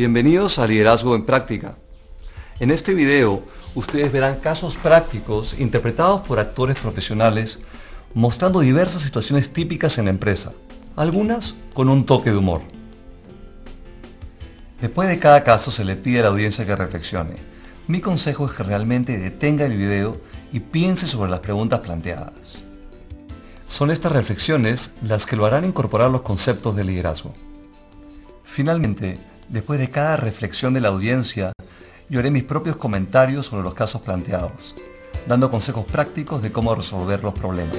Bienvenidos a Liderazgo en Práctica. En este video ustedes verán casos prácticos interpretados por actores profesionales mostrando diversas situaciones típicas en la empresa, algunas con un toque de humor. Después de cada caso se le pide a la audiencia que reflexione. Mi consejo es que realmente detenga el video y piense sobre las preguntas planteadas. Son estas reflexiones las que lo harán incorporar los conceptos de liderazgo. Finalmente, después de cada reflexión de la audiencia, yo haré mis propios comentarios sobre los casos planteados, dando consejos prácticos de cómo resolver los problemas.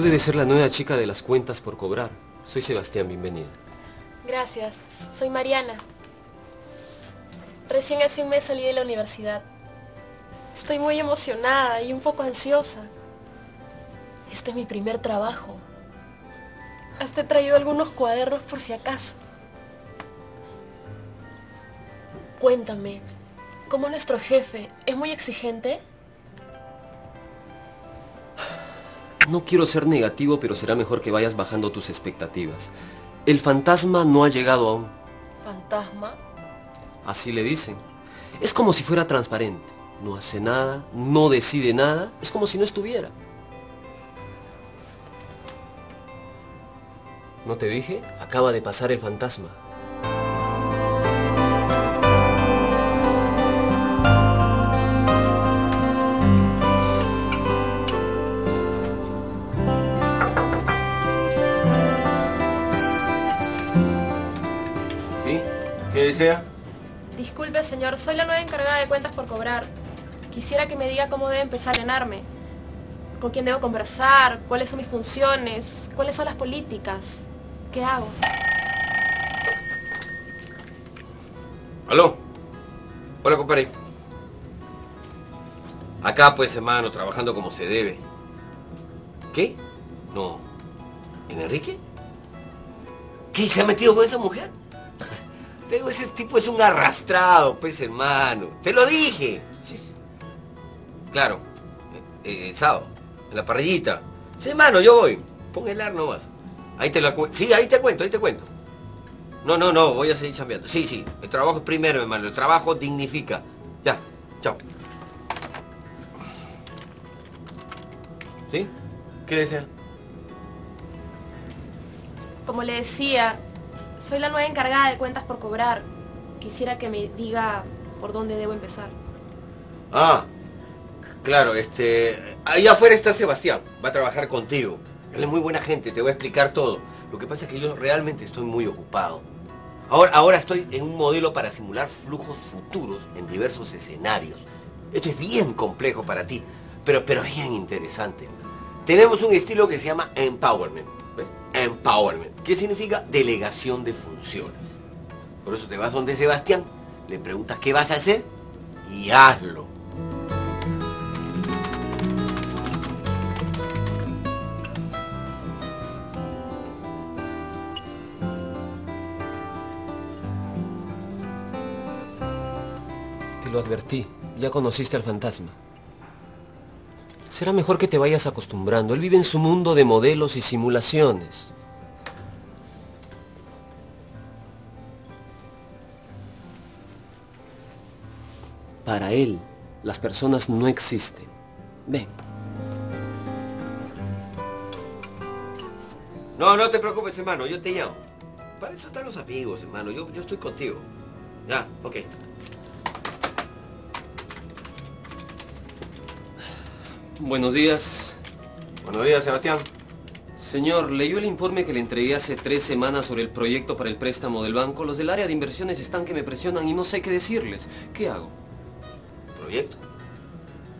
Tú debes ser la nueva chica de las cuentas por cobrar. Soy Sebastián, bienvenida. Gracias, soy Mariana. Recién hace un mes salí de la universidad. Estoy muy emocionada y un poco ansiosa. Este es mi primer trabajo. Hasta he traído algunos cuadernos por si acaso. Cuéntame, ¿cómo nuestro jefe es muy exigente? No quiero ser negativo, pero será mejor que vayas bajando tus expectativas. El fantasma no ha llegado aún. ¿Fantasma? Así le dicen. Es como si fuera transparente. No hace nada, no decide nada. Es como si no estuviera. ¿No te dije? Acaba de pasar el fantasma. Desea? Disculpe, señor, soy la nueva encargada de cuentas por cobrar. Quisiera que me diga cómo debe empezar a llenarme. ¿Con quién debo conversar? ¿Cuáles son mis funciones? ¿Cuáles son las políticas? ¿Qué hago? ¿Aló? Hola, compadre. Acá, pues, hermano, trabajando como se debe. ¿Qué? No. ¿En Enrique? ¿Qué? ¿Se ha metido con esa mujer? Digo, ese tipo es un arrastrado, pues, hermano. Te lo dije. Sí, sí. Claro. Eh, eh, sábado. En la parrillita. Sí, hermano, yo voy. Pon el ar nomás. Ahí te lo cuento. Sí, ahí te cuento, ahí te cuento. No, no, no, voy a seguir chambeando. Sí, sí, el trabajo es primero, hermano. El trabajo dignifica. Ya, chao. ¿Sí? ¿Qué desea? Como le decía, soy la nueva encargada de cuentas por cobrar. Quisiera que me diga por dónde debo empezar. Ah, claro, este... Ahí afuera está Sebastián. Va a trabajar contigo. Él es muy buena gente, te voy a explicar todo. Lo que pasa es que yo realmente estoy muy ocupado. Ahora, ahora estoy en un modelo para simular flujos futuros en diversos escenarios. Esto es bien complejo para ti, pero, pero bien interesante. Tenemos un estilo que se llama empowerment. Empowerment, que significa delegación de funciones. Por eso te vas donde Sebastián, le preguntas qué vas a hacer y hazlo. Te lo advertí. Ya conociste al fantasma. Será mejor que te vayas acostumbrando. Él vive en su mundo de modelos y simulaciones. Para él, las personas no existen. Ven. No, no te preocupes, hermano, yo te llamo. Para eso están los amigos, hermano. Yo, yo estoy contigo. Ya, ok. Buenos días. Buenos días, Sebastián. Señor, ¿leyó el informe que le entregué hace tres semanas sobre el proyecto para el préstamo del banco? Los del área de inversiones están que me presionan y no sé qué decirles. ¿Qué hago? ¿Proyecto?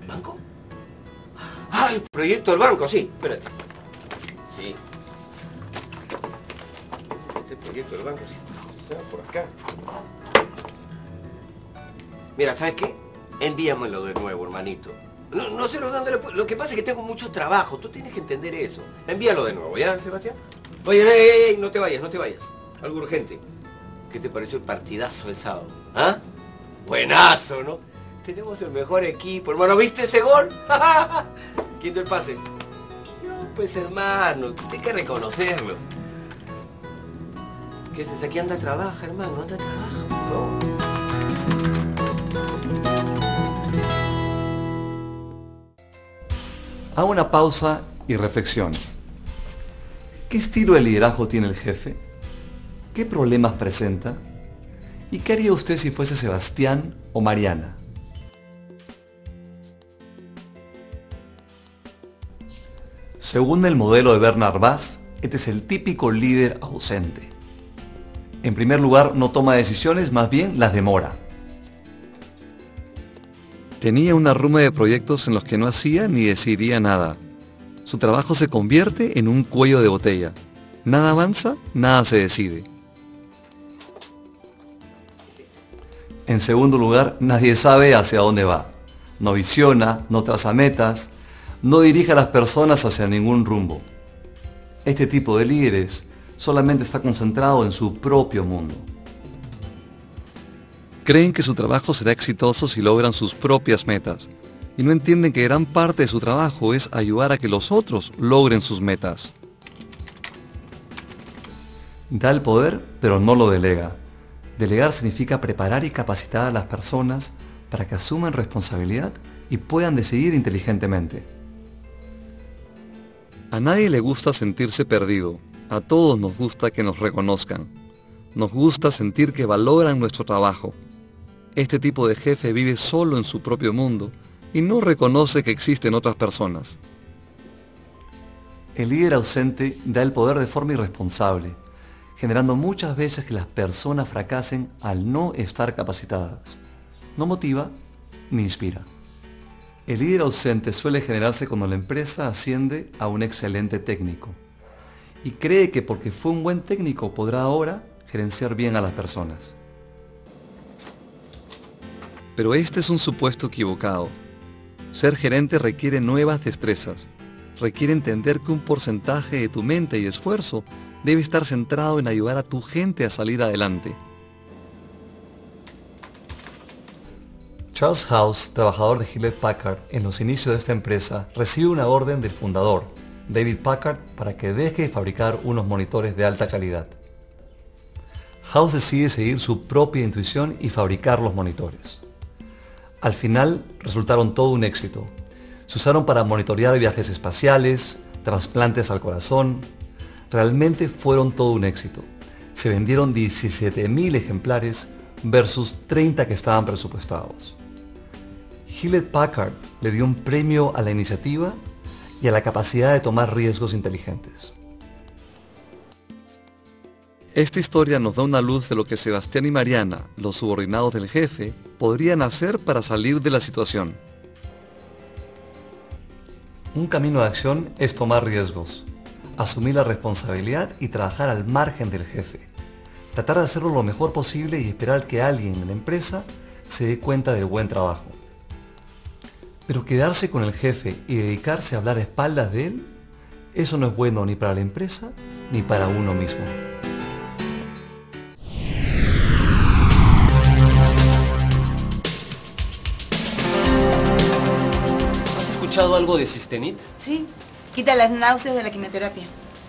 ¿Banco? Ah, el proyecto del banco, sí. Espérate. Sí. Este proyecto del banco, sí. Por acá. Mira, ¿sabes qué? Envíamelo de nuevo, hermanito. No, no sé lo dónde lo, lo que pasa es que tengo mucho trabajo. Tú tienes que entender eso. Envíalo de nuevo, ¿ya, Sebastián? Oye, ey, ey, no te vayas, no te vayas. Algo urgente. ¿Qué te pareció el partidazo del sábado? ¿Ah? Buenazo, ¿no? Tenemos el mejor equipo, hermano. ¿Viste ese gol? ¿Quién te el pase? No, pues hermano, tienes que reconocerlo. ¿Qué es Aquí anda a trabajar, hermano, anda a trabajar, por favor. Una pausa y reflexione. ¿Qué estilo de liderazgo tiene el jefe? ¿Qué problemas presenta? ¿Y qué haría usted si fuese Sebastián o Mariana? Según el modelo de Bernard Bass, este es el típico líder ausente. En primer lugar, no toma decisiones, más bien las demora. Tenía una ruma de proyectos en los que no hacía ni decidía nada. Su trabajo se convierte en un cuello de botella. Nada avanza, nada se decide. En segundo lugar, nadie sabe hacia dónde va. No visiona, no traza metas, no dirige a las personas hacia ningún rumbo. Este tipo de líderes solamente está concentrado en su propio mundo. Creen que su trabajo será exitoso si logran sus propias metas y no entienden que gran parte de su trabajo es ayudar a que los otros logren sus metas. Da el poder, pero no lo delega. Delegar significa preparar y capacitar a las personas para que asuman responsabilidad y puedan decidir inteligentemente. A nadie le gusta sentirse perdido. A todos nos gusta que nos reconozcan. Nos gusta sentir que valoran nuestro trabajo. Este tipo de jefe vive solo en su propio mundo y no reconoce que existen otras personas. El líder ausente da el poder de forma irresponsable, generando muchas veces que las personas fracasen al no estar capacitadas. No motiva ni inspira. El líder ausente suele generarse cuando la empresa asciende a un excelente técnico y cree que porque fue un buen técnico podrá ahora gerenciar bien a las personas. Pero este es un supuesto equivocado. Ser gerente requiere nuevas destrezas. Requiere entender que un porcentaje de tu mente y esfuerzo debe estar centrado en ayudar a tu gente a salir adelante. Charles House, trabajador de Hewlett Packard en los inicios de esta empresa, recibe una orden del fundador, David Packard, para que deje de fabricar unos monitores de alta calidad. House decide seguir su propia intuición y fabricar los monitores. Al final resultaron todo un éxito. Se usaron para monitorear viajes espaciales, trasplantes al corazón. Realmente fueron todo un éxito. Se vendieron 17.000 ejemplares versus 30 que estaban presupuestados. Hewlett Packard le dio un premio a la iniciativa y a la capacidad de tomar riesgos inteligentes. Esta historia nos da una luz de lo que Sebastián y Mariana, los subordinados del jefe, podrían hacer para salir de la situación. Un camino de acción es tomar riesgos, asumir la responsabilidad y trabajar al margen del jefe. Tratar de hacerlo lo mejor posible y esperar que alguien en la empresa se dé cuenta del buen trabajo. Pero quedarse con el jefe y dedicarse a hablar a espaldas de él, eso no es bueno ni para la empresa ni para uno mismo. ¿Has escuchado algo de Sistenit? Sí, quita las náuseas de la quimioterapia.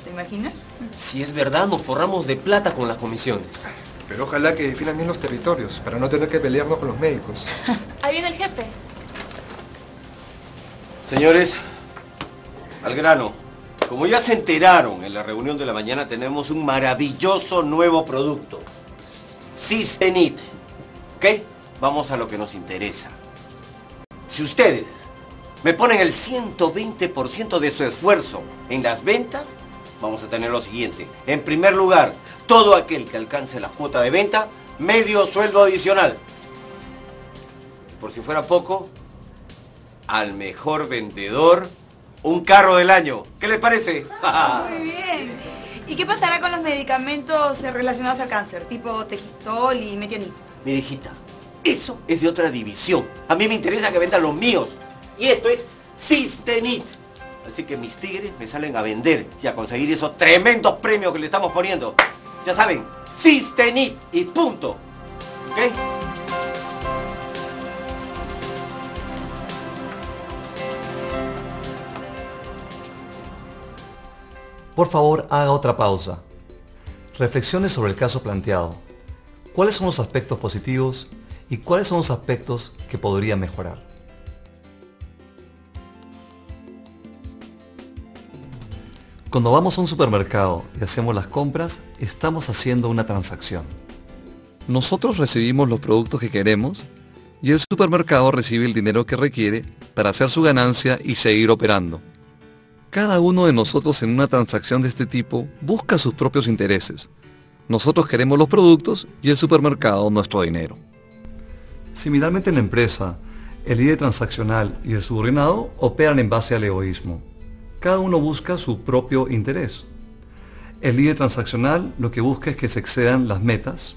¿Te imaginas? Si es verdad, nos forramos de plata con las comisiones. Pero ojalá que definan bien los territorios, para no tener que pelearnos con los médicos. Ahí viene el jefe. Señores, al grano. Como ya se enteraron en la reunión de la mañana, tenemos un maravilloso nuevo producto. Sistenit. ¿Ok? Vamos a lo que nos interesa. Si ustedes me ponen el 120% de su esfuerzo en las ventas, vamos a tener lo siguiente. En primer lugar, todo aquel que alcance la cuota de venta, medio sueldo adicional. Por si fuera poco, al mejor vendedor, un carro del año. ¿Qué le parece? Muy bien. ¿Y qué pasará con los medicamentos relacionados al cáncer, tipo Tegistol y Metianit? Mira, hijita, eso es de otra división. A mí me interesa que vendan los míos. Y esto es Sistenit. Así que mis tigres me salen a vender y a conseguir esos tremendos premios que le estamos poniendo. Ya saben, Sistenit y punto. ¿Ok? Por favor, haga otra pausa. Reflexione sobre el caso planteado. ¿Cuáles son los aspectos positivos y cuáles son los aspectos que podría mejorar? Cuando vamos a un supermercado y hacemos las compras, estamos haciendo una transacción. Nosotros recibimos los productos que queremos y el supermercado recibe el dinero que requiere para hacer su ganancia y seguir operando. Cada uno de nosotros en una transacción de este tipo busca sus propios intereses. Nosotros queremos los productos y el supermercado nuestro dinero. Similarmente en la empresa, el líder transaccional y el subordinado operan en base al egoísmo. Cada uno busca su propio interés. El líder transaccional lo que busca es que se excedan las metas.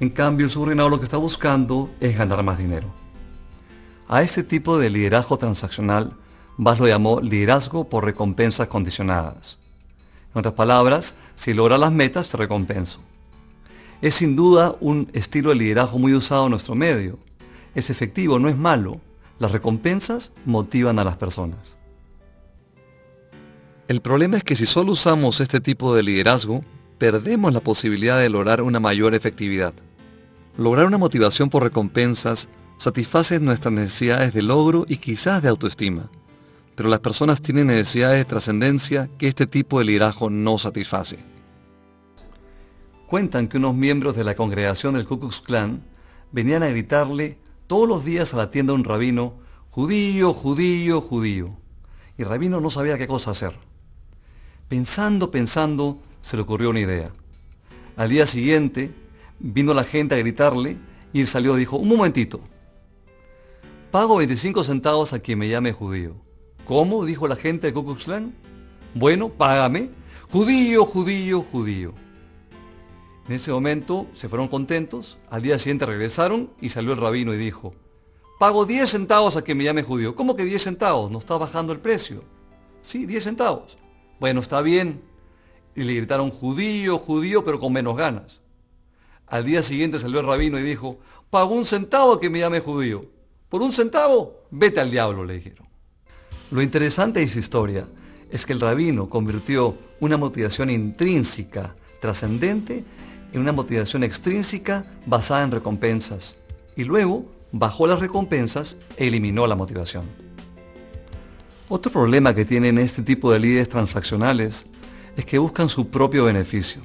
En cambio, el subordinado lo que está buscando es ganar más dinero. A este tipo de liderazgo transaccional Bass lo llamó liderazgo por recompensas condicionadas. En otras palabras, si logra las metas, te recompenso. Es sin duda un estilo de liderazgo muy usado en nuestro medio. Es efectivo, no es malo. Las recompensas motivan a las personas. El problema es que si solo usamos este tipo de liderazgo, perdemos la posibilidad de lograr una mayor efectividad. Lograr una motivación por recompensas satisface nuestras necesidades de logro y quizás de autoestima pero las personas tienen necesidades de trascendencia que este tipo de liderazgo no satisface. Cuentan que unos miembros de la congregación del Ku Klux Klan venían a gritarle todos los días a la tienda un rabino, judío, judío, judío. Y el rabino no sabía qué cosa hacer. Pensando, pensando, se le ocurrió una idea. Al día siguiente vino la gente a gritarle y él salió y dijo, un momentito, pago 25 centavos a quien me llame judío. ¿Cómo? dijo la gente de Ku Bueno, págame. Judío, judío, judío. En ese momento se fueron contentos, al día siguiente regresaron y salió el rabino y dijo, pago 10 centavos a que me llame judío. ¿Cómo que 10 centavos? ¿No está bajando el precio? Sí, 10 centavos. Bueno, está bien. Y le gritaron judío, judío, pero con menos ganas. Al día siguiente salió el rabino y dijo, pago un centavo a que me llame judío. ¿Por un centavo? Vete al diablo, le dijeron. Lo interesante de esa historia es que el rabino convirtió una motivación intrínseca, trascendente, en una motivación extrínseca basada en recompensas. Y luego bajó las recompensas e eliminó la motivación. Otro problema que tienen este tipo de líderes transaccionales es que buscan su propio beneficio.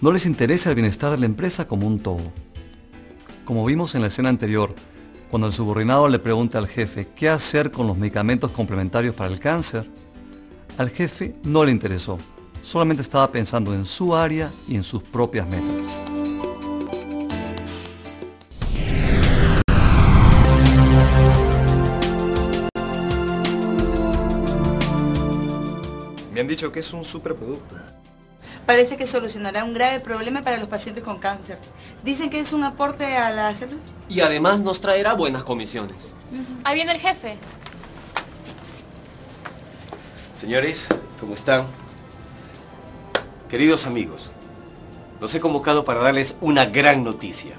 No les interesa el bienestar de la empresa como un todo. Como vimos en la escena anterior, cuando el subordinado le pregunta al jefe qué hacer con los medicamentos complementarios para el cáncer, al jefe no le interesó. Solamente estaba pensando en su área y en sus propias metas. Me han dicho que es un superproducto. Parece que solucionará un grave problema para los pacientes con cáncer. Dicen que es un aporte a la salud. Y además nos traerá buenas comisiones. Ahí viene el jefe. Señores, ¿cómo están? Queridos amigos, los he convocado para darles una gran noticia.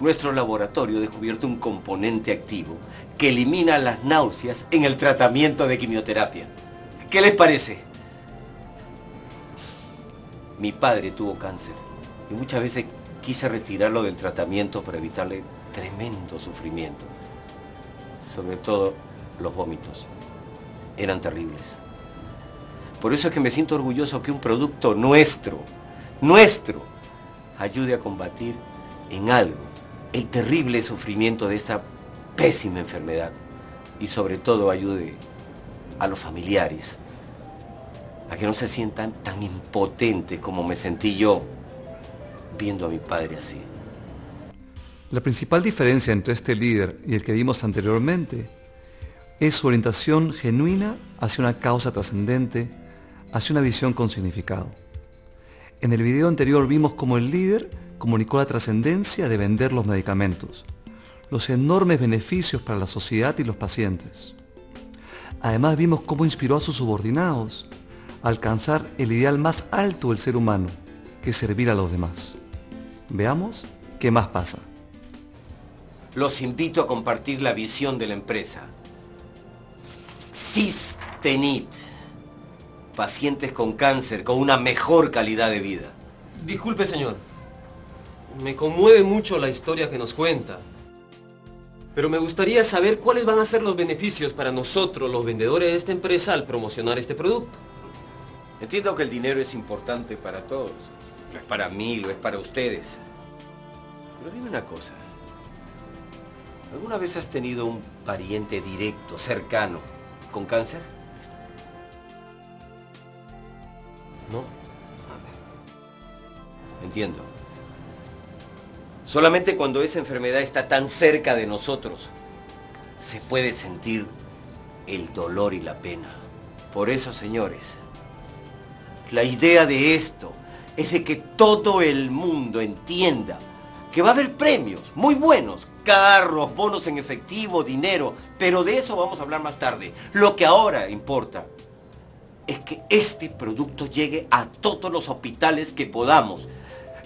Nuestro laboratorio ha descubierto un componente activo que elimina las náuseas en el tratamiento de quimioterapia. ¿Qué les parece? Mi padre tuvo cáncer y muchas veces quise retirarlo del tratamiento para evitarle tremendo sufrimiento. Sobre todo los vómitos. Eran terribles. Por eso es que me siento orgulloso que un producto nuestro, nuestro, ayude a combatir en algo el terrible sufrimiento de esta pésima enfermedad y sobre todo ayude a los familiares a que no se sientan tan impotentes como me sentí yo viendo a mi padre así. La principal diferencia entre este líder y el que vimos anteriormente es su orientación genuina hacia una causa trascendente, hacia una visión con significado. En el video anterior vimos cómo el líder comunicó la trascendencia de vender los medicamentos, los enormes beneficios para la sociedad y los pacientes. Además vimos cómo inspiró a sus subordinados alcanzar el ideal más alto del ser humano, que es servir a los demás. Veamos qué más pasa. Los invito a compartir la visión de la empresa. Cistenit. Pacientes con cáncer con una mejor calidad de vida. Disculpe, señor. Me conmueve mucho la historia que nos cuenta. Pero me gustaría saber cuáles van a ser los beneficios para nosotros, los vendedores de esta empresa, al promocionar este producto. Entiendo que el dinero es importante para todos. Lo es para mí, lo es para ustedes. Pero dime una cosa. ¿Alguna vez has tenido un pariente directo, cercano, con cáncer? ¿No? Entiendo. Solamente cuando esa enfermedad está tan cerca de nosotros, se puede sentir el dolor y la pena. Por eso, señores, la idea de esto es de que todo el mundo entienda que va a haber premios muy buenos, carros, bonos en efectivo, dinero, pero de eso vamos a hablar más tarde. Lo que ahora importa es que este producto llegue a todos los hospitales que podamos,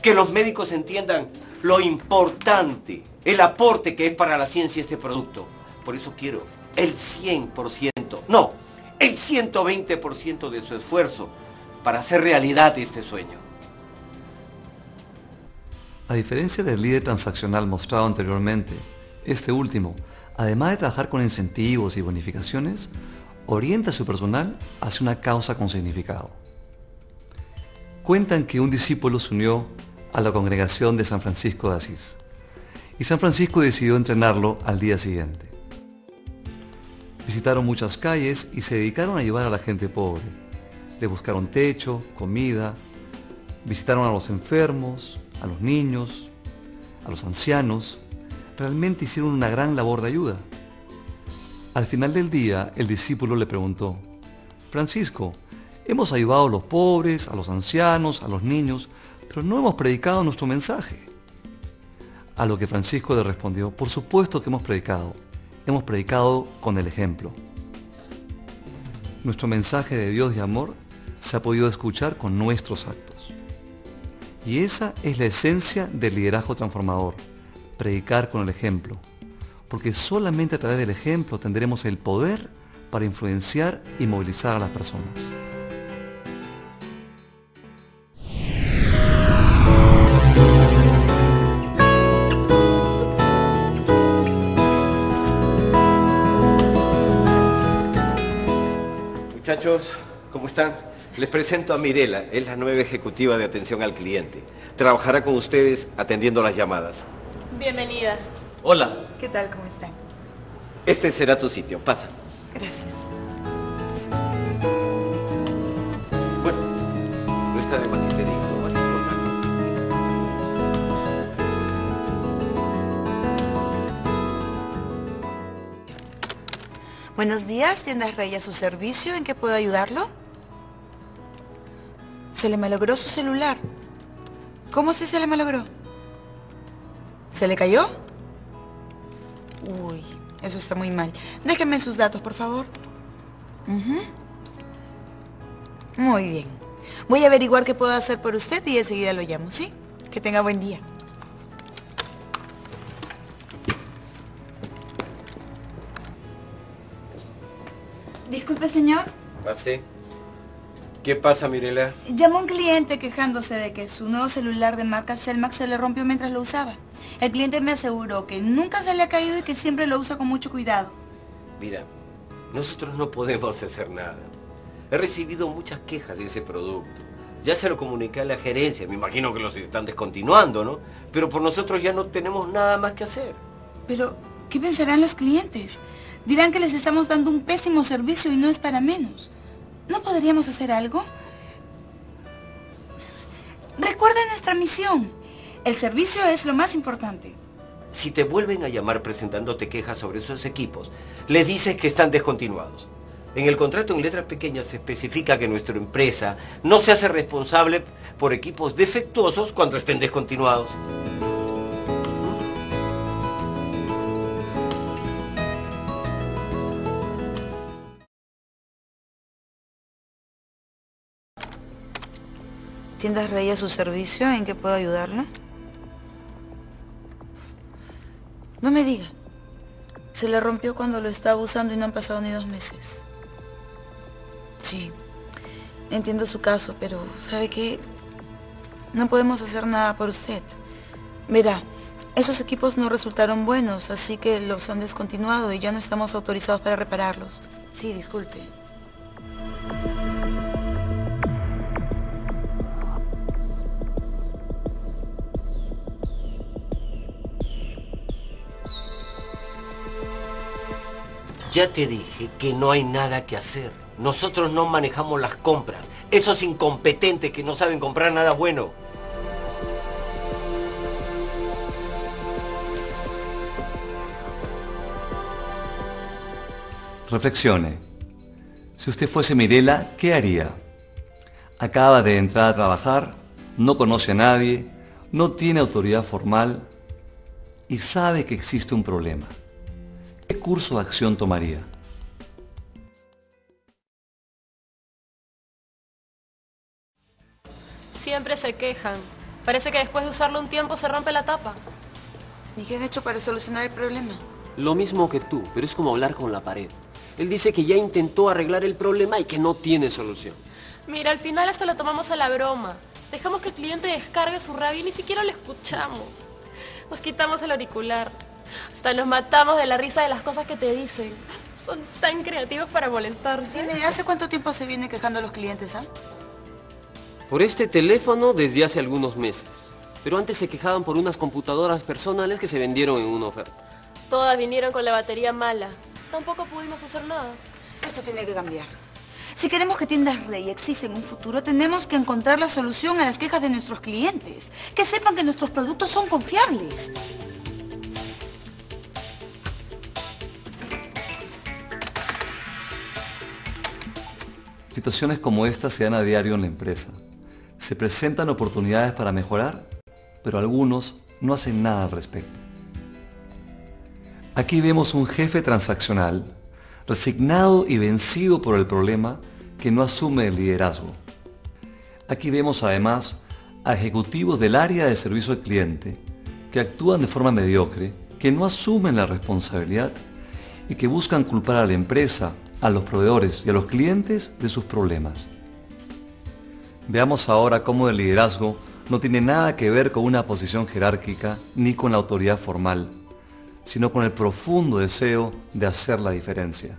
que los médicos entiendan lo importante, el aporte que es para la ciencia este producto. Por eso quiero el 100%, no, el 120% de su esfuerzo para hacer realidad este sueño. A diferencia del líder transaccional mostrado anteriormente, este último, además de trabajar con incentivos y bonificaciones, orienta a su personal hacia una causa con significado. Cuentan que un discípulo se unió a la congregación de San Francisco de Asís y San Francisco decidió entrenarlo al día siguiente. Visitaron muchas calles y se dedicaron a ayudar a la gente pobre. Le buscaron techo, comida, visitaron a los enfermos, a los niños, a los ancianos. Realmente hicieron una gran labor de ayuda. Al final del día, el discípulo le preguntó, Francisco, hemos ayudado a los pobres, a los ancianos, a los niños, pero no hemos predicado nuestro mensaje. A lo que Francisco le respondió, por supuesto que hemos predicado, hemos predicado con el ejemplo. Nuestro mensaje de Dios y amor se ha podido escuchar con nuestros actos. Y esa es la esencia del liderazgo transformador, predicar con el ejemplo, porque solamente a través del ejemplo tendremos el poder para influenciar y movilizar a las personas. Muchachos, ¿cómo están? Les presento a Mirela, es la nueva ejecutiva de atención al cliente. Trabajará con ustedes atendiendo las llamadas. Bienvenida. Hola. ¿Qué tal? ¿Cómo están? Este será tu sitio, pasa. Gracias. Bueno, no está de más que te diga lo más importante. Buenos días, tiendas Rey a su servicio. ¿En qué puedo ayudarlo? Se le malogró su celular. ¿Cómo así se le malogró? ¿Se le cayó? Uy, eso está muy mal. Déjenme sus datos, por favor. Muy bien. Voy a averiguar qué puedo hacer por usted y enseguida lo llamo, ¿sí? Que tenga buen día. Disculpe, señor. Pase. ¿Qué pasa, Mirela? Llamó un cliente quejándose de que su nuevo celular de marca Celmax se le rompió mientras lo usaba. El cliente me aseguró que nunca se le ha caído y que siempre lo usa con mucho cuidado. Mira, nosotros no podemos hacer nada. He recibido muchas quejas de ese producto. Ya se lo comuniqué a la gerencia, me imagino que los están descontinuando, ¿no? Pero por nosotros ya no tenemos nada más que hacer. Pero, ¿qué pensarán los clientes? Dirán que les estamos dando un pésimo servicio y no es para menos. ¿No podríamos hacer algo? Recuerda nuestra misión. El servicio es lo más importante. Si te vuelven a llamar presentándote quejas sobre esos equipos, les dices que están descontinuados. En el contrato en letras pequeñas se especifica que nuestra empresa no se hace responsable por equipos defectuosos cuando estén descontinuados. ¿Tiendas Rey a su servicio? ¿En qué puedo ayudarla? No me diga. Se le rompió cuando lo estaba usando y no han pasado ni dos meses. Sí, entiendo su caso, pero ¿sabe qué? No podemos hacer nada por usted. Verá, esos equipos no resultaron buenos, así que los han descontinuado y ya no estamos autorizados para repararlos. Sí, disculpe. Ya te dije que no hay nada que hacer. Nosotros no manejamos las compras. Esos incompetentes que no saben comprar nada bueno. Reflexione. Si usted fuese Mirela, ¿qué haría? Acaba de entrar a trabajar, no conoce a nadie, no tiene autoridad formal y sabe que existe un problema. ¿Qué curso de acción tomaría? Siempre se quejan. Parece que después de usarlo un tiempo se rompe la tapa. ¿Y qué han hecho para solucionar el problema? Lo mismo que tú, pero es como hablar con la pared. Él dice que ya intentó arreglar el problema y que no tiene solución. Mira, al final hasta lo tomamos a la broma. Dejamos que el cliente descargue su rabia y ni siquiera lo escuchamos. Nos quitamos el auricular. Hasta nos matamos de la risa de las cosas que te dicen. Son tan creativos para molestarse. Dime, ¿hace cuánto tiempo se viene quejando los clientes, ah? Por este teléfono desde hace algunos meses. Pero antes se quejaban por unas computadoras personales que se vendieron en una oferta. Todas vinieron con la batería mala. Tampoco pudimos hacer nada. Esto tiene que cambiar. Si queremos que Tiendas Rey exista en un futuro, tenemos que encontrar la solución a las quejas de nuestros clientes. Que sepan que nuestros productos son confiables. Situaciones como esta se dan a diario en la empresa. Se presentan oportunidades para mejorar, pero algunos no hacen nada al respecto. Aquí vemos un jefe transaccional, resignado y vencido por el problema, que no asume el liderazgo. Aquí vemos además a ejecutivos del área de servicio al cliente, que actúan de forma mediocre, que no asumen la responsabilidad y que buscan culpar a la empresa a los proveedores y a los clientes de sus problemas. Veamos ahora cómo el liderazgo no tiene nada que ver con una posición jerárquica ni con la autoridad formal, sino con el profundo deseo de hacer la diferencia.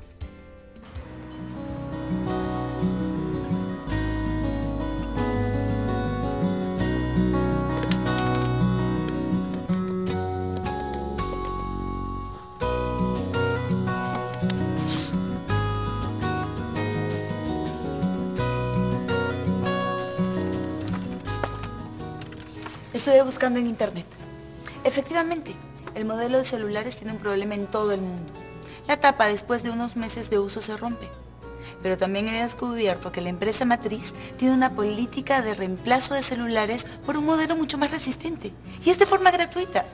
En internet. Efectivamente, el modelo de celulares tiene un problema en todo el mundo. La tapa después de unos meses de uso se rompe. Pero también he descubierto que la empresa matriz tiene una política de reemplazo de celulares por un modelo mucho más resistente. Y es de forma gratuita.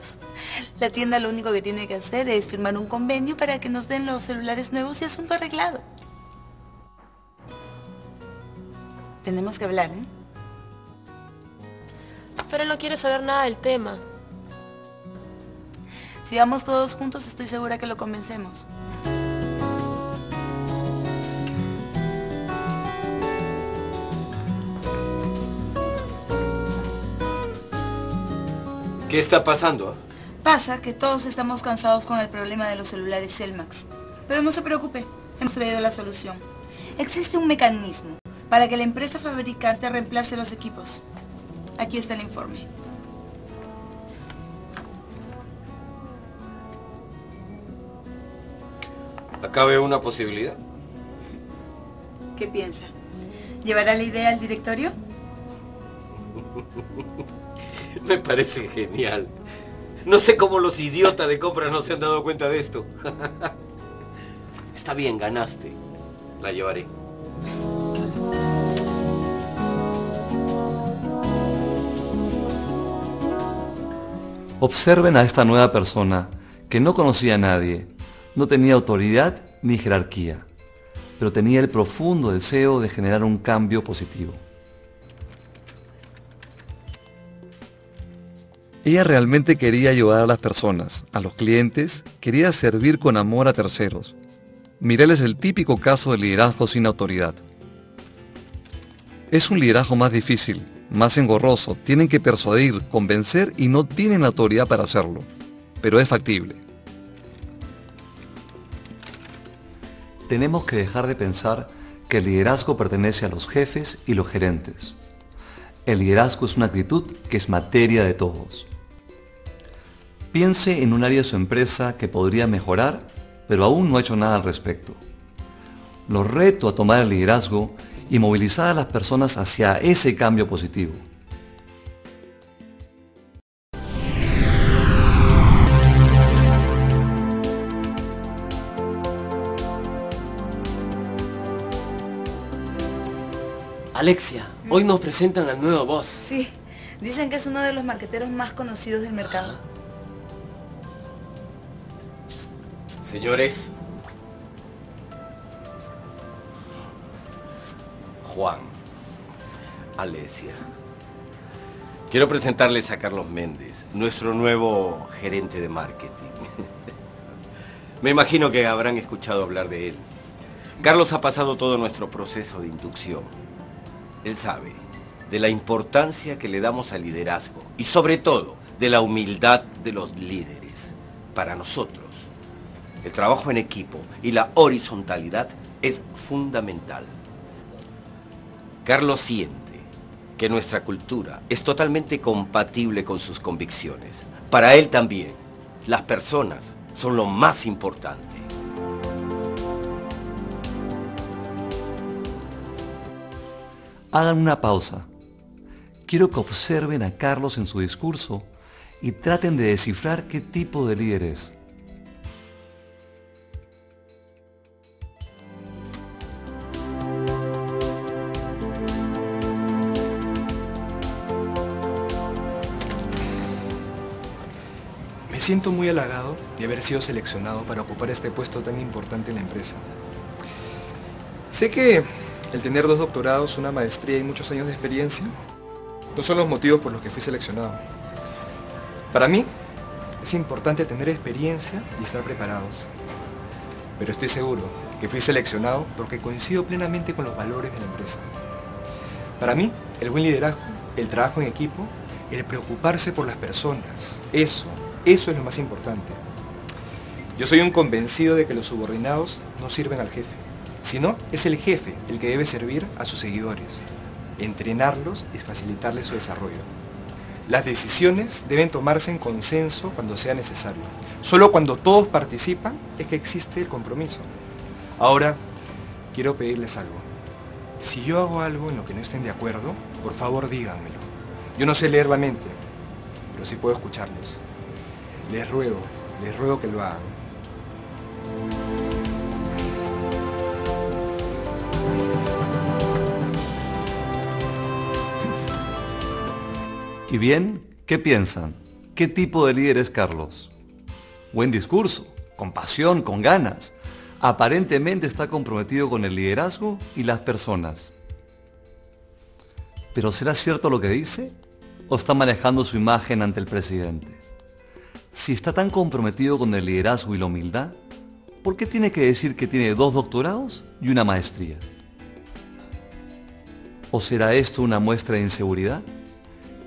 La tienda lo único que tiene que hacer es firmar un convenio para que nos den los celulares nuevos y asunto arreglado. Tenemos que hablar, ¿eh? Pero él no quiere saber nada del tema. Si vamos todos juntos, estoy segura que lo convencemos. ¿Qué está pasando? Pasa que todos estamos cansados con el problema de los celulares Cellmax. Pero no se preocupe, hemos traído la solución. Existe un mecanismo para que la empresa fabricante reemplace los equipos. Aquí está el informe. Acá veo una posibilidad. ¿Qué piensa? ¿Llevará la idea al directorio? Me parece genial. No sé cómo los idiotas de compra no se han dado cuenta de esto. Está bien, ganaste. La llevaré. Observen a esta nueva persona que no conocía a nadie, no tenía autoridad ni jerarquía, pero tenía el profundo deseo de generar un cambio positivo. Ella realmente quería ayudar a las personas, a los clientes, quería servir con amor a terceros. Mirel el típico caso de liderazgo sin autoridad. Es un liderazgo más difícil, más engorroso, tienen que persuadir, convencer y no tienen la autoridad para hacerlo, pero es factible. Tenemos que dejar de pensar que el liderazgo pertenece a los jefes y los gerentes. El liderazgo es una actitud que es materia de todos. Piense en un área de su empresa que podría mejorar, pero aún no ha hecho nada al respecto. Lo reto a tomar el liderazgo y movilizar a las personas hacia ese cambio positivo. Alexia, hoy nos presentan al nuevo boss. Sí, dicen que es uno de los marqueteros más conocidos del mercado. Señores, Juan, Alesia, quiero presentarles a Carlos Méndez, nuestro nuevo gerente de marketing. Me imagino que habrán escuchado hablar de él. Carlos ha pasado todo nuestro proceso de inducción. Él sabe de la importancia que le damos al liderazgo y sobre todo de la humildad de los líderes. Para nosotros, el trabajo en equipo y la horizontalidad es fundamental. Carlos siente que nuestra cultura es totalmente compatible con sus convicciones. Para él también, las personas son lo más importante. Hagan una pausa. Quiero que observen a Carlos en su discurso y traten de descifrar qué tipo de líder es. Siento muy halagado de haber sido seleccionado para ocupar este puesto tan importante en la empresa. Sé que el tener dos doctorados, una maestría y muchos años de experiencia no son los motivos por los que fui seleccionado. Para mí es importante tener experiencia y estar preparados. Pero estoy seguro que fui seleccionado porque coincido plenamente con los valores de la empresa. Para mí, el buen liderazgo, el trabajo en equipo, el preocuparse por las personas, eso, eso es lo más importante. Yo soy un convencido de que los subordinados no sirven al jefe, sino es el jefe el que debe servir a sus seguidores, entrenarlos y facilitarles su desarrollo. Las decisiones deben tomarse en consenso cuando sea necesario. Solo cuando todos participan es que existe el compromiso. Ahora, quiero pedirles algo. Si yo hago algo en lo que no estén de acuerdo, por favor díganmelo. Yo no sé leer la mente, pero sí puedo escucharlos. Les ruego, les ruego que lo hagan. ¿Y bien? ¿Qué piensan? ¿Qué tipo de líder es Carlos? Buen discurso, con pasión, con ganas. Aparentemente está comprometido con el liderazgo y las personas. ¿Pero será cierto lo que dice? ¿O está manejando su imagen ante el presidente? Si está tan comprometido con el liderazgo y la humildad, ¿por qué tiene que decir que tiene dos doctorados y una maestría? ¿O será esto una muestra de inseguridad?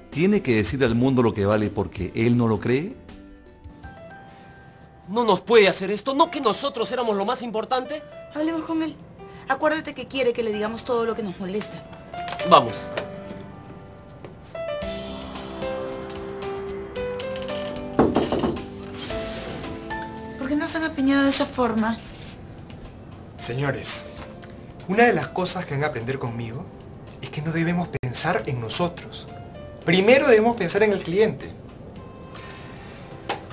¿Tiene que decir al mundo lo que vale porque él no lo cree? No nos puede hacer esto, no que nosotros éramos lo más importante. Hablemos con él. Acuérdate que quiere que le digamos todo lo que nos molesta. Vamos. ¿Por qué no se han apiñado de esa forma? Señores, una de las cosas que van a aprender conmigo es que no debemos pensar en nosotros. Primero debemos pensar en el cliente.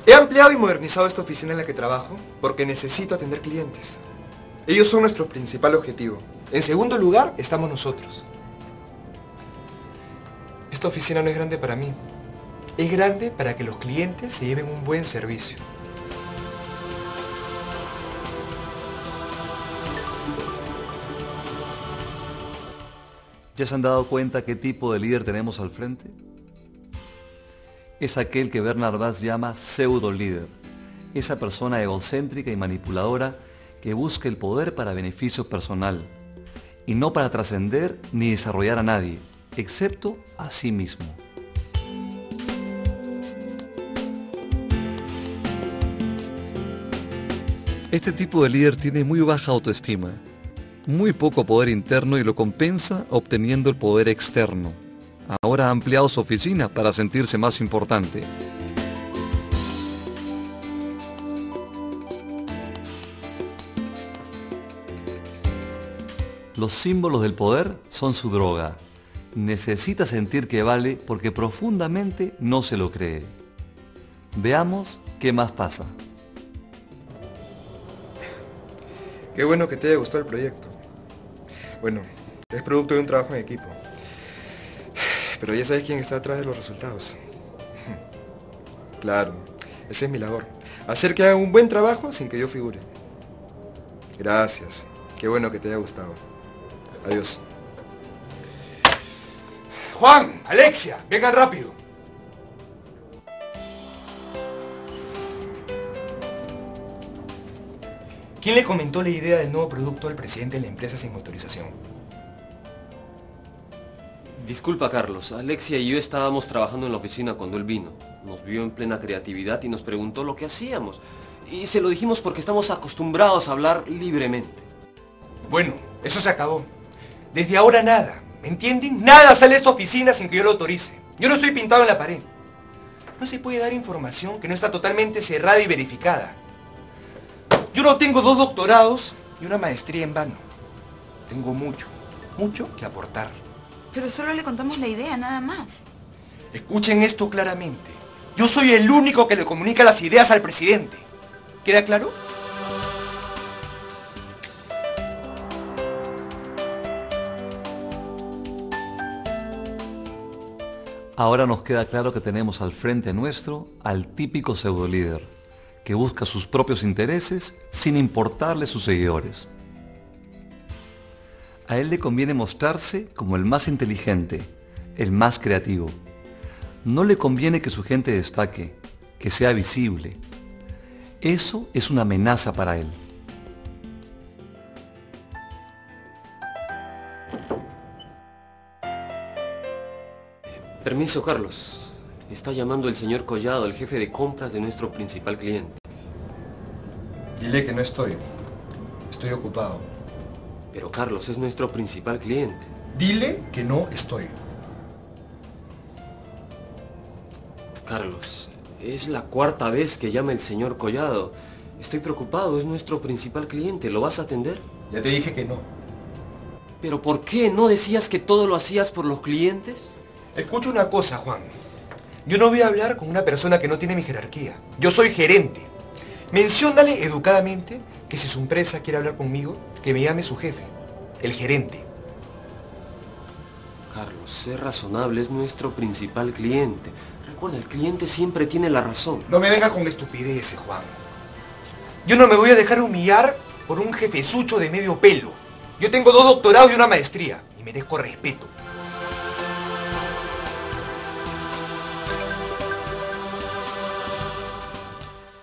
He ampliado y modernizado esta oficina en la que trabajo porque necesito atender clientes. Ellos son nuestro principal objetivo. En segundo lugar, estamos nosotros. Esta oficina no es grande para mí. Es grande para que los clientes se lleven un buen servicio. ¿Ya se han dado cuenta qué tipo de líder tenemos al frente? Es aquel que Bernard Bass llama pseudo líder. Esa persona egocéntrica y manipuladora que busca el poder para beneficio personal y no para trascender ni desarrollar a nadie, excepto a sí mismo. Este tipo de líder tiene muy baja autoestima, muy poco poder interno y lo compensa obteniendo el poder externo. Ahora ha ampliado su oficina para sentirse más importante. Los símbolos del poder son su droga. Necesita sentir que vale porque profundamente no se lo cree. Veamos qué más pasa. Qué bueno que te haya gustado el proyecto. Bueno, es producto de un trabajo en equipo. Pero ya sabes quién está atrás de los resultados. Claro, esa es mi labor. Hacer que hagan un buen trabajo sin que yo figure. Gracias. Qué bueno que te haya gustado. Adiós. Juan, Alexia, vengan rápido. ¿Quién le comentó la idea del nuevo producto al presidente de la empresa sin autorización? Disculpa, Carlos. Alexia y yo estábamos trabajando en la oficina cuando él vino. Nos vio en plena creatividad y nos preguntó lo que hacíamos. Y se lo dijimos porque estamos acostumbrados a hablar libremente. Bueno, eso se acabó. Desde ahora nada. ¿Me entienden? Nada sale de esta oficina sin que yo lo autorice. Yo no estoy pintado en la pared. No se puede dar información que no está totalmente cerrada y verificada. Yo no tengo dos doctorados y una maestría en vano. Tengo mucho, mucho que aportar. Pero solo le contamos la idea, nada más. Escuchen esto claramente. Yo soy el único que le comunica las ideas al presidente. ¿Queda claro? Ahora nos queda claro que tenemos al frente nuestro al típico pseudo líder, que busca sus propios intereses sin importarle sus seguidores. A él le conviene mostrarse como el más inteligente, el más creativo. No le conviene que su gente destaque, que sea visible. Eso es una amenaza para él. Permiso, Carlos. Está llamando el señor Collado, el jefe de compras de nuestro principal cliente. Dile que no estoy. Estoy ocupado. Pero Carlos es nuestro principal cliente. Dile que no estoy. Carlos, es la cuarta vez que llama el señor Collado. Estoy preocupado, es nuestro principal cliente. ¿Lo vas a atender? Ya te dije que no. ¿Pero por qué? ¿No decías que todo lo hacías por los clientes? Escucha una cosa, Juan. Yo no voy a hablar con una persona que no tiene mi jerarquía. Yo soy gerente. Menciónale educadamente que si su empresa quiere hablar conmigo, que me llame su jefe, el gerente. Carlos, sé razonable, es nuestro principal cliente. Recuerda, el cliente siempre tiene la razón. No me venga con estupideces, Juan. Yo no me voy a dejar humillar por un jefesucho de medio pelo. Yo tengo dos doctorados y una maestría y merezco respeto.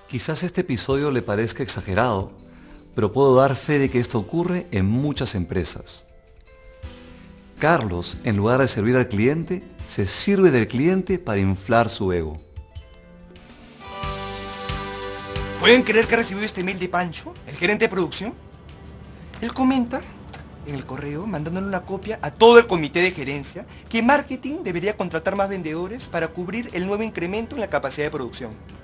Quizás este episodio le parezca exagerado, pero puedo dar fe de que esto ocurre en muchas empresas. Carlos, en lugar de servir al cliente, se sirve del cliente para inflar su ego. ¿Pueden creer que ha recibido este mail de Pancho, el gerente de producción? Él comenta en el correo, mandándole una copia a todo el comité de gerencia, que marketing debería contratar más vendedores para cubrir el nuevo incremento en la capacidad de producción.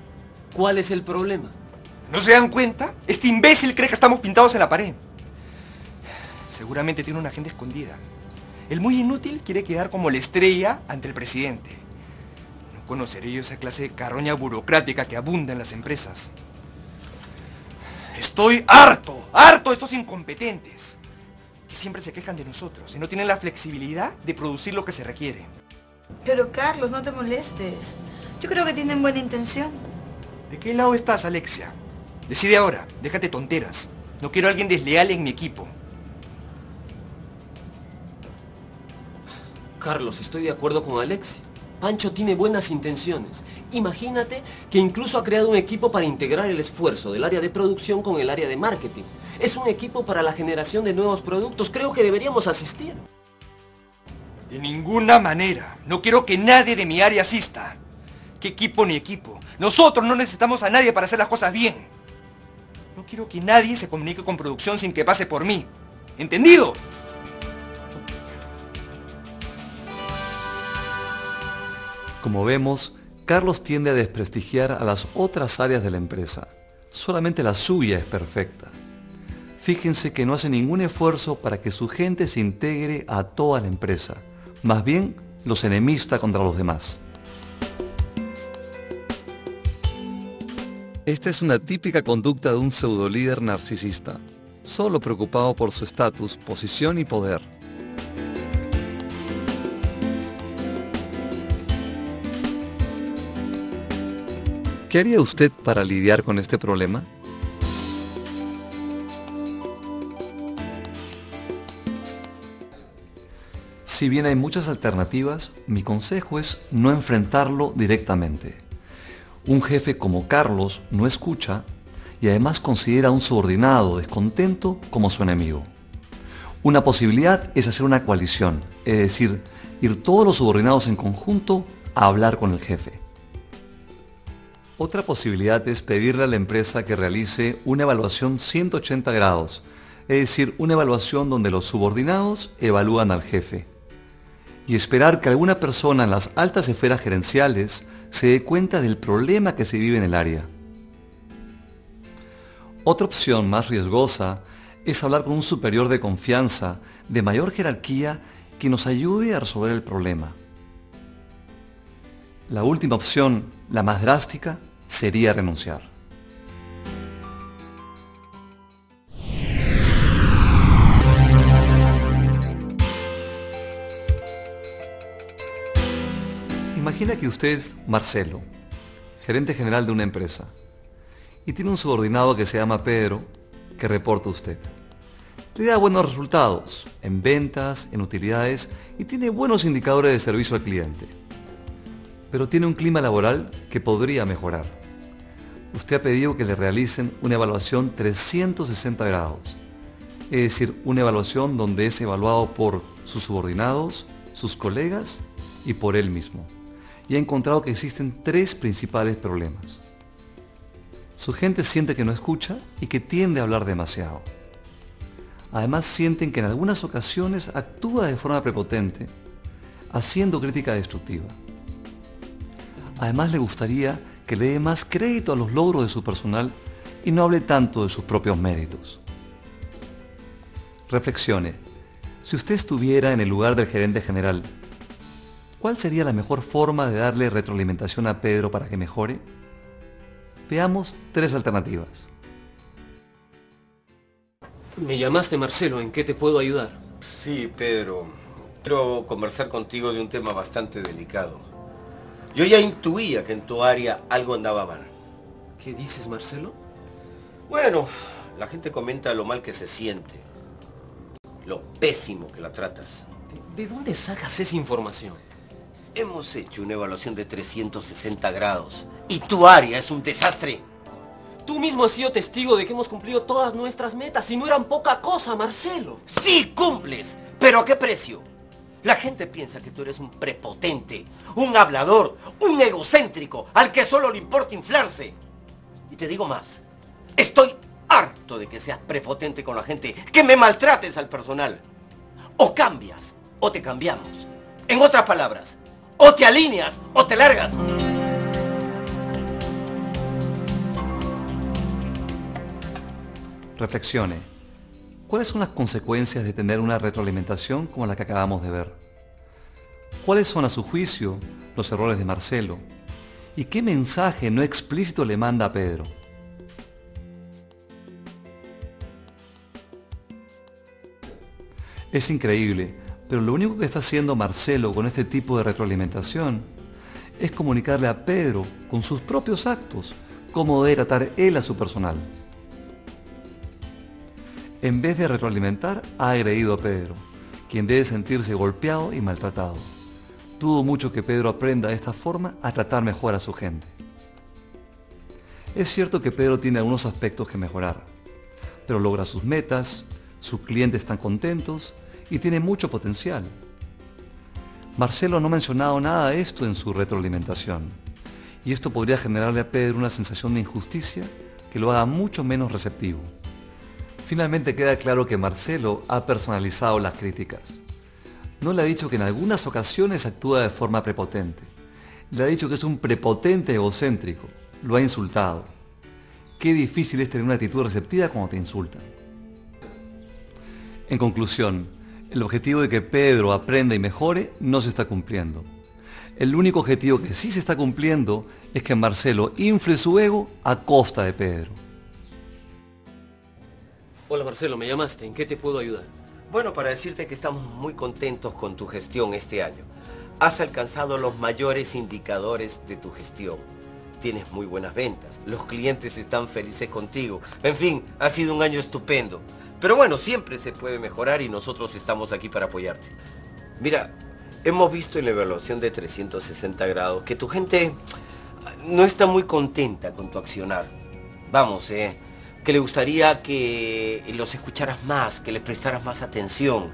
¿Cuál es el problema? ¿No se dan cuenta? Este imbécil cree que estamos pintados en la pared. Seguramente tiene una agenda escondida. El muy inútil quiere quedar como la estrella ante el presidente. No conoceré yo esa clase de carroña burocrática que abunda en las empresas. Estoy harto, harto de estos incompetentes. Que siempre se quejan de nosotros y no tienen la flexibilidad de producir lo que se requiere. Pero Carlos, no te molestes. Yo creo que tienen buena intención. ¿De qué lado estás, Alexia? Decide ahora, déjate tonteras. No quiero a alguien desleal en mi equipo. Carlos, estoy de acuerdo con Alexia. Pancho tiene buenas intenciones. Imagínate que incluso ha creado un equipo para integrar el esfuerzo del área de producción con el área de marketing. Es un equipo para la generación de nuevos productos. Creo que deberíamos asistir. De ninguna manera. No quiero que nadie de mi área asista. ¿Qué equipo ni equipo? Nosotros no necesitamos a nadie para hacer las cosas bien. No quiero que nadie se comunique con producción sin que pase por mí. ¿Entendido? Como vemos, Carlos tiende a desprestigiar a las otras áreas de la empresa. Solamente la suya es perfecta. Fíjense que no hace ningún esfuerzo para que su gente se integre a toda la empresa. Más bien, los enemista contra los demás. Esta es una típica conducta de un pseudolíder narcisista, solo preocupado por su estatus, posición y poder. ¿Qué haría usted para lidiar con este problema? Si bien hay muchas alternativas, mi consejo es no enfrentarlo directamente. Un jefe como Carlos no escucha y además considera a un subordinado descontento como su enemigo. Una posibilidad es hacer una coalición, es decir, ir todos los subordinados en conjunto a hablar con el jefe. Otra posibilidad es pedirle a la empresa que realice una evaluación 180 grados, es decir, una evaluación donde los subordinados evalúan al jefe. Y esperar que alguna persona en las altas esferas gerenciales se dé cuenta del problema que se vive en el área. Otra opción más riesgosa es hablar con un superior de confianza, de mayor jerarquía, que nos ayude a resolver el problema. La última opción, la más drástica, sería renunciar. Imagina que usted es Marcelo, gerente general de una empresa, y tiene un subordinado que se llama Pedro, que reporta usted. Le da buenos resultados en ventas, en utilidades y tiene buenos indicadores de servicio al cliente pero tiene un clima laboral que podría mejorar. Usted ha pedido que le realicen una evaluación 360 grados, es decir, una evaluación donde es evaluado por sus subordinados, sus colegas y por él mismo. Y ha encontrado que existen tres principales problemas. Su gente siente que no escucha y que tiende a hablar demasiado. Además sienten que en algunas ocasiones actúa de forma prepotente, haciendo crítica destructiva. Además le gustaría que le dé más crédito a los logros de su personal y no hable tanto de sus propios méritos. Reflexione. Si usted estuviera en el lugar del gerente general, ¿cuál sería la mejor forma de darle retroalimentación a Pedro para que mejore? Veamos tres alternativas. Me llamaste Marcelo, ¿en qué te puedo ayudar? Sí, Pedro. Quiero conversar contigo de un tema bastante delicado. Yo ya intuía que en tu área algo andaba mal. ¿Qué dices, Marcelo? Bueno, la gente comenta lo mal que se siente. Lo pésimo que la tratas. ¿De dónde sacas esa información? Hemos hecho una evaluación de 360 grados y tu área es un desastre. Tú mismo has sido testigo de que hemos cumplido todas nuestras metas y no eran poca cosa, Marcelo. Sí cumples, pero ¿a qué precio? La gente piensa que tú eres un prepotente, un hablador, un egocéntrico, al que solo le importa inflarse. Y te digo más, estoy harto de que seas prepotente con la gente, que me maltrates al personal. O cambias, o te cambiamos. En otras palabras, o te alineas, o te largas. Reflexione. ¿cuáles son las consecuencias de tener una retroalimentación como la que acabamos de ver? ¿Cuáles son a su juicio los errores de Marcelo? ¿Y qué mensaje no explícito le manda a Pedro? Es increíble, pero lo único que está haciendo Marcelo con este tipo de retroalimentación es comunicarle a Pedro con sus propios actos cómo debe tratar él a su personal. En vez de retroalimentar, ha agredido a Pedro, quien debe sentirse golpeado y maltratado. Dudo mucho que Pedro aprenda de esta forma a tratar mejor a su gente. Es cierto que Pedro tiene algunos aspectos que mejorar, pero logra sus metas, sus clientes están contentos y tiene mucho potencial. Marcelo no ha mencionado nada de esto en su retroalimentación, y esto podría generarle a Pedro una sensación de injusticia que lo haga mucho menos receptivo. Finalmente queda claro que Marcelo ha personalizado las críticas. No le ha dicho que en algunas ocasiones actúa de forma prepotente. Le ha dicho que es un prepotente egocéntrico. Lo ha insultado. Qué difícil es tener una actitud receptiva cuando te insultan. En conclusión, el objetivo de que Pedro aprenda y mejore no se está cumpliendo. El único objetivo que sí se está cumpliendo es que Marcelo infle su ego a costa de Pedro. Hola Marcelo, me llamaste. ¿En qué te puedo ayudar? Bueno, para decirte que estamos muy contentos con tu gestión este año. Has alcanzado los mayores indicadores de tu gestión. Tienes muy buenas ventas. Los clientes están felices contigo. En fin, ha sido un año estupendo. Pero bueno, siempre se puede mejorar y nosotros estamos aquí para apoyarte. Mira, hemos visto en la evaluación de 360 grados que tu gente no está muy contenta con tu accionar. Vamos, eh, que le gustaría que los escucharas más, que les prestaras más atención.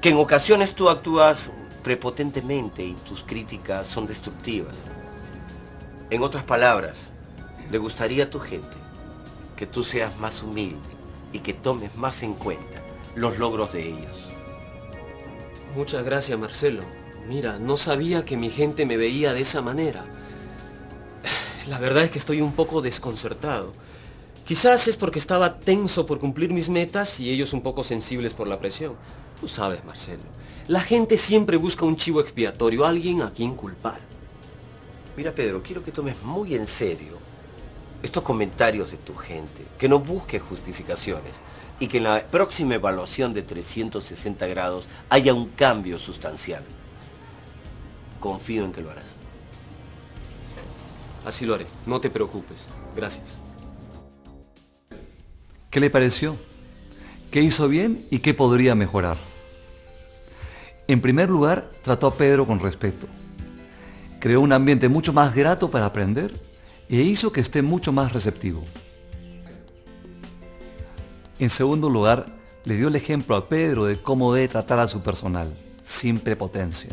Que en ocasiones tú actúas prepotentemente y tus críticas son destructivas. En otras palabras, le gustaría a tu gente que tú seas más humilde, y que tomes más en cuenta los logros de ellos. Muchas gracias, Marcelo. Mira, no sabía que mi gente me veía de esa manera. La verdad es que estoy un poco desconcertado. Quizás es porque estaba tenso por cumplir mis metas y ellos un poco sensibles por la presión. Tú sabes, Marcelo, la gente siempre busca un chivo expiatorio, alguien a quien culpar. Mira, Pedro, quiero que tomes muy en serio estos comentarios de tu gente, que no busque justificaciones y que en la próxima evaluación de 360 grados haya un cambio sustancial. Confío en que lo harás. Así lo haré, no te preocupes. Gracias. ¿Qué le pareció? ¿Qué hizo bien y qué podría mejorar? En primer lugar, trató a Pedro con respeto. Creó un ambiente mucho más grato para aprender e hizo que esté mucho más receptivo. En segundo lugar, le dio el ejemplo a Pedro de cómo debe tratar a su personal, sin prepotencia.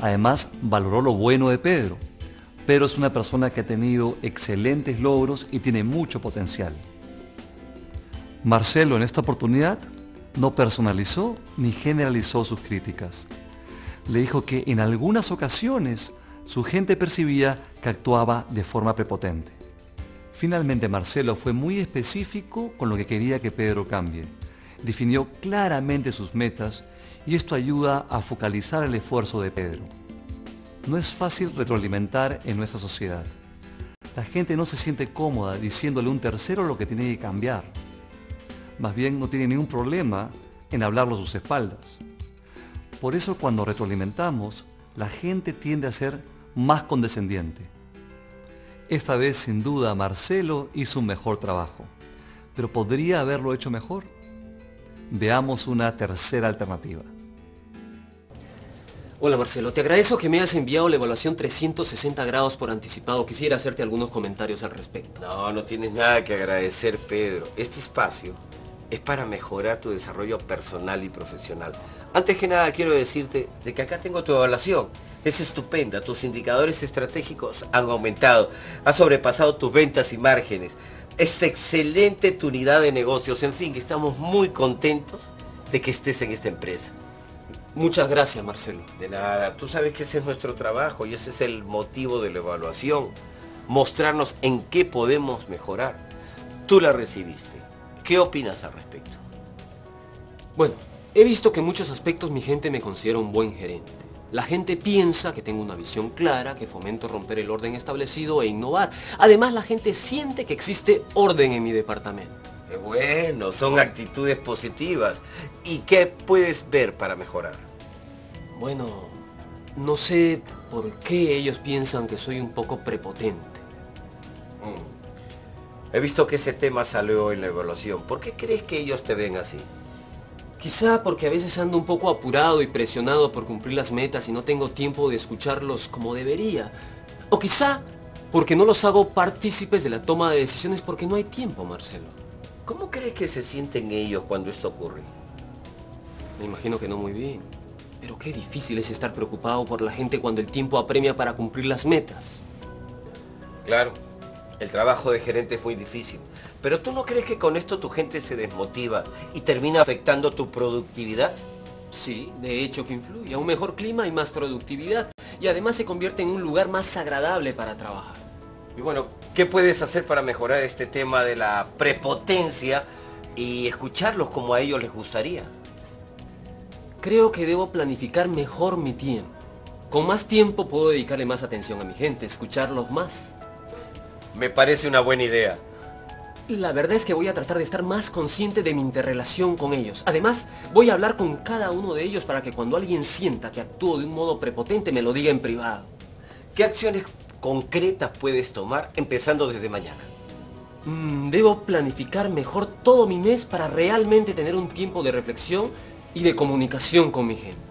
Además, valoró lo bueno de Pedro. Pedro es una persona que ha tenido excelentes logros y tiene mucho potencial. Marcelo en esta oportunidad no personalizó ni generalizó sus críticas. Le dijo que en algunas ocasiones su gente percibía que actuaba de forma prepotente. Finalmente Marcelo fue muy específico con lo que quería que Pedro cambie. Definió claramente sus metas y esto ayuda a focalizar el esfuerzo de Pedro. No es fácil retroalimentar en nuestra sociedad. La gente no se siente cómoda diciéndole a un tercero lo que tiene que cambiar. Más bien no tiene ningún problema en hablarlo a sus espaldas. Por eso cuando retroalimentamos, la gente tiende a ser más condescendiente. Esta vez sin duda Marcelo hizo un mejor trabajo, pero ¿podría haberlo hecho mejor? Veamos una tercera alternativa. Hola Marcelo, te agradezco que me hayas enviado la evaluación 360 grados por anticipado. Quisiera hacerte algunos comentarios al respecto. No, no tienes nada que agradecer, Pedro. Este espacio es para mejorar tu desarrollo personal y profesional. Antes que nada quiero decirte de que acá tengo tu evaluación es estupenda. Tus indicadores estratégicos han aumentado. Has sobrepasado tus ventas y márgenes. Es excelente tu unidad de negocios. En fin, estamos muy contentos de que estés en esta empresa. Muchas gracias, Marcelo. De nada. Tú sabes que ese es nuestro trabajo y ese es el motivo de la evaluación. Mostrarnos en qué podemos mejorar. Tú la recibiste. ¿Qué opinas al respecto? Bueno, he visto que en muchos aspectos mi gente me considera un buen gerente. La gente piensa que tengo una visión clara, que fomento romper el orden establecido e innovar. Además, la gente siente que existe orden en mi departamento. Bueno, son actitudes positivas. ¿Y qué puedes ver para mejorar? Bueno, no sé por qué ellos piensan que soy un poco prepotente. Mm. He visto que ese tema salió en la evaluación. ¿Por qué crees que ellos te ven así? Quizá porque a veces ando un poco apurado y presionado por cumplir las metas y no tengo tiempo de escucharlos como debería. O quizá porque no los hago partícipes de la toma de decisiones porque no hay tiempo, Marcelo. ¿Cómo crees que se sienten ellos cuando esto ocurre? Me imagino que no muy bien. Pero qué difícil es estar preocupado por la gente cuando el tiempo apremia para cumplir las metas. Claro, el trabajo de gerente es muy difícil. Pero ¿tú no crees que con esto tu gente se desmotiva y termina afectando tu productividad? Sí, de hecho que influye. A un mejor clima y más productividad. Y además se convierte en un lugar más agradable para trabajar. Y bueno, ¿qué puedes hacer para mejorar este tema de la prepotencia y escucharlos como a ellos les gustaría? Creo que debo planificar mejor mi tiempo. Con más tiempo puedo dedicarle más atención a mi gente, escucharlos más. Me parece una buena idea. La verdad es que voy a tratar de estar más consciente de mi interrelación con ellos. Además, voy a hablar con cada uno de ellos para que cuando alguien sienta que actúo de un modo prepotente me lo diga en privado. ¿Qué acciones concretas puedes tomar empezando desde mañana? Mm, debo planificar mejor todo mi mes para realmente tener un tiempo de reflexión y de comunicación con mi gente.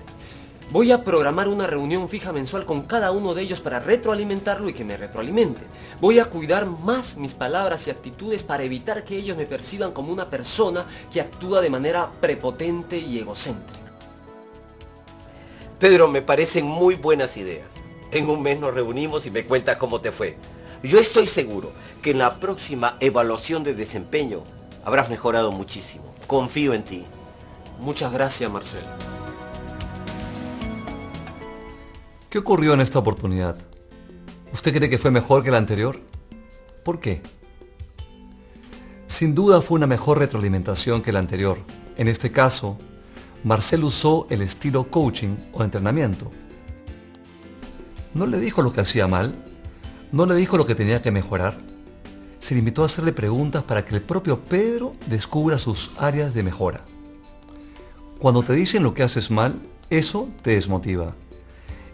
Voy a programar una reunión fija mensual con cada uno de ellos para retroalimentarlo y que me retroalimente. Voy a cuidar más mis palabras y actitudes para evitar que ellos me perciban como una persona que actúa de manera prepotente y egocéntrica. Pedro, me parecen muy buenas ideas. En un mes nos reunimos y me cuentas cómo te fue. Yo estoy seguro que en la próxima evaluación de desempeño habrás mejorado muchísimo. Confío en ti. Muchas gracias, Marcelo. ¿Qué ocurrió en esta oportunidad? ¿Usted cree que fue mejor que la anterior? ¿Por qué? Sin duda fue una mejor retroalimentación que la anterior. En este caso, Marcel usó el estilo coaching o entrenamiento. No le dijo lo que hacía mal, no le dijo lo que tenía que mejorar. Se limitó a hacerle preguntas para que el propio Pedro descubra sus áreas de mejora. Cuando te dicen lo que haces mal, eso te desmotiva.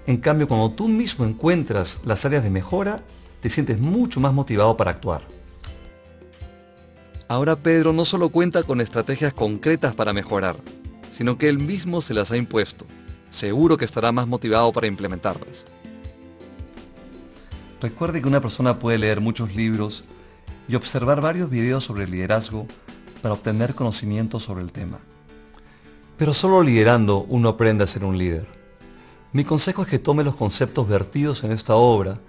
En cambio, cuando tú mismo encuentras las áreas de mejora, te sientes mucho más motivado para actuar. Ahora Pedro no solo cuenta con estrategias concretas para mejorar, sino que él mismo se las ha impuesto. Seguro que estará más motivado para implementarlas. Recuerde que una persona puede leer muchos libros y observar varios videos sobre liderazgo para obtener conocimiento sobre el tema. Pero solo liderando uno aprende a ser un líder. Mi consejo es que tome los conceptos vertidos en esta obra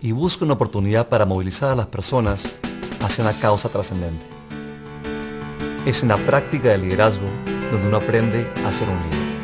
y busque una oportunidad para movilizar a las personas hacia una causa trascendente. Es en la práctica del liderazgo donde uno aprende a ser un líder.